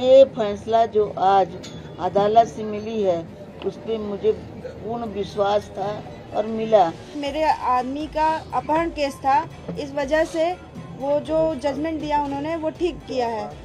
फैसला जो आज अदालत से मिली है, उस पर मुझे पूर्ण विश्वास था और मिला। मेरे आदमी का अपहरण केस था, इस वजह से वो जो जजमेंट दिया उन्होंने, वो ठीक किया है।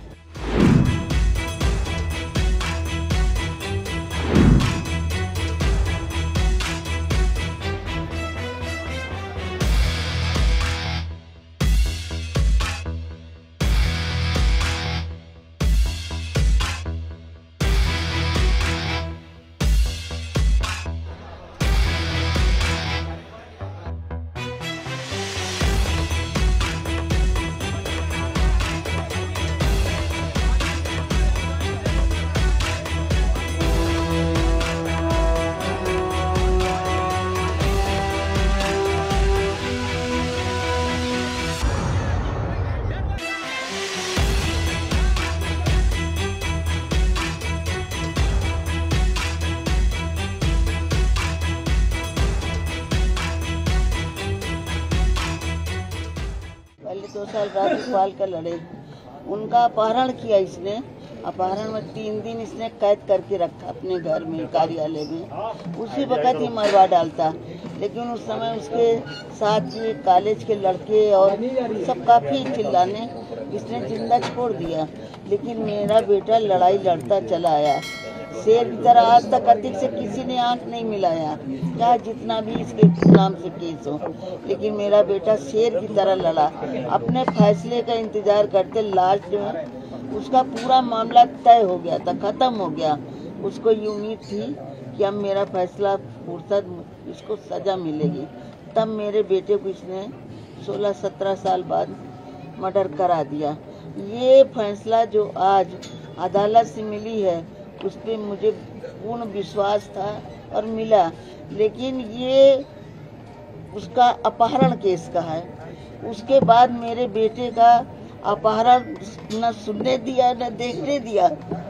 दो साल राज्यपाल का लड़े। उनका अपहरण किया इसने। अपहरण में तीन दिन इसने कैद करके रखा अपने घर में, कार्यालय में। उसी वक्त ही मरवा डालता। लेकिन उस समय उसके साथ ये कॉलेज के लड़के और सब काफ़ी चिल्लाने, इसने ज़िंदा छोड़ दिया। लेकिन मेरा बेटा लड़ाई लड़ता चला आया। शेर की तरह आज तक अतिक से किसी ने आँख नहीं मिलाया। चाहे जितना भी इसके नाम से केस हो। लेकिन मेरा बेटा शेर की तरह लड़ा। अपने फैसले का इंतज़ार करते लास्ट में उसका पूरा मामला तय हो गया था, खत्म हो गया। उसको ये उम्मीद थी कि अब मेरा फैसला फुर्सत, इसको सजा मिलेगी। तब मेरे बेटे को इसने 16-17 साल बाद मर्डर करा दिया। ये फैसला जो आज अदालत से मिली है उस पर मुझे पूर्ण विश्वास था और मिला। लेकिन ये उसका अपहरण केस का है। उसके बाद मेरे बेटे का अपहरण न सुनने दिया, न देखने दिया,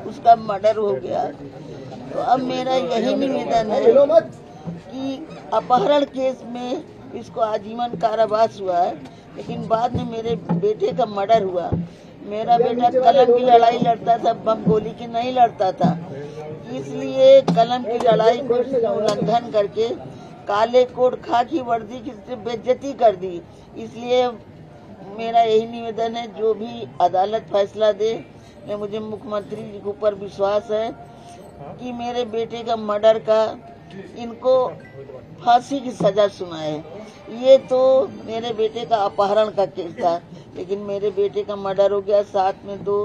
उसका मर्डर हो गया। तो अब मेरा यही निवेदन है कि अपहरण केस में इसको आजीवन कारावास हुआ है, लेकिन बाद में मेरे बेटे का मर्डर हुआ। मेरा बेटा कलम की लड़ाई लड़ता था बम गोली की नहीं लड़ता था। इसलिए कलम की लड़ाई को उल्लंघन करके काले कोट खाकी वर्दी की बेज्जती कर दी। इसलिए मेरा यही निवेदन है, जो भी अदालत फैसला दे, मैं मुझे मुख्यमंत्री जी के ऊपर विश्वास है कि मेरे बेटे का मर्डर का इनको फांसी की सजा सुनाए। ये तो मेरे बेटे का अपहरण का केस था। लेकिन मेरे बेटे का मर्डर हो गया साथ में दो।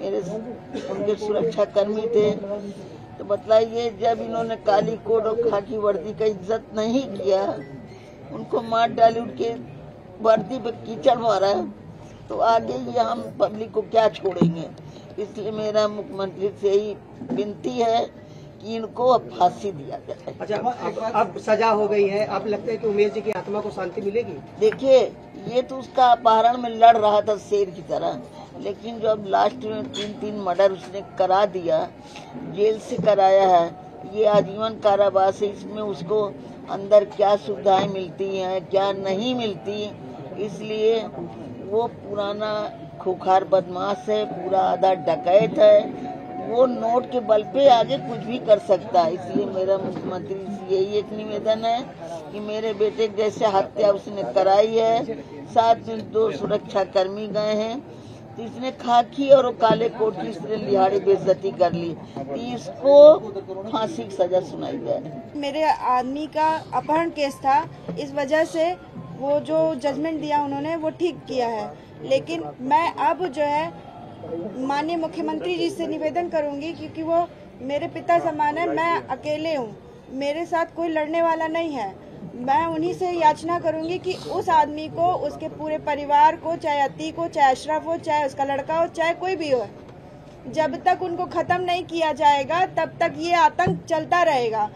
मेरे उनके सुरक्षा कर्मी थे। तो बताइए जब इन्होंने काली कोट और खाकी वर्दी का इज़्ज़त नहीं किया, उनको मार डाली, उनके वर्दी पे कीचड़ मारा तो आगे ये हम पब्लिक को क्या छोड़ेंगे? इसलिए मेरा मुख्यमंत्री से ही विनती है कि इनको अब फांसी दिया जाए अच्छा अब, अब सजा हो गई है। अब लगता है कि उमेश जी की आत्मा को शांति मिलेगी? देखिए ये तो उसका अपहरण में लड़ रहा था शेर की तरह। लेकिन जो अब लास्ट में तीन तीन मर्डर उसने करा दिया जेल से कराया है ये आजीवन कारावास है इसमें उसको अंदर क्या सुविधाएँ मिलती हैं क्या नहीं मिलती इसलिए वो पुराना खुखार बदमाश है पूरा आधा डकैत है वो नोट के बल पे आगे कुछ भी कर सकता है। इसलिए मेरा मुख्यमंत्री से यही एक निवेदन है कि मेरे बेटे जैसे हत्या उसने कराई है। साथ में दो सुरक्षा कर्मी गए हैं। तो इसने खाकी और काले कोट की इसने लिहाड़ी बेइज्जती कर ली। तो इसको फांसी की सजा सुनाई जाए मेरे आदमी का अपहरण केस था। इस वजह से वो जो जजमेंट दिया उन्होंने, वो ठीक किया है। लेकिन मैं अब जो है माननीय मुख्यमंत्री जी से निवेदन करूँगी क्योंकि वो मेरे पिता समान है, मैं अकेले हूँ। मेरे साथ कोई लड़ने वाला नहीं है। मैं उन्हीं से याचना करूँगी कि उस आदमी को, उसके पूरे परिवार को, चाहे अति को, चाहे अशरफ हो, चाहे उसका लड़का हो, चाहे कोई भी हो, जब तक उनको खत्म नहीं किया जाएगा, तब तक ये आतंक चलता रहेगा।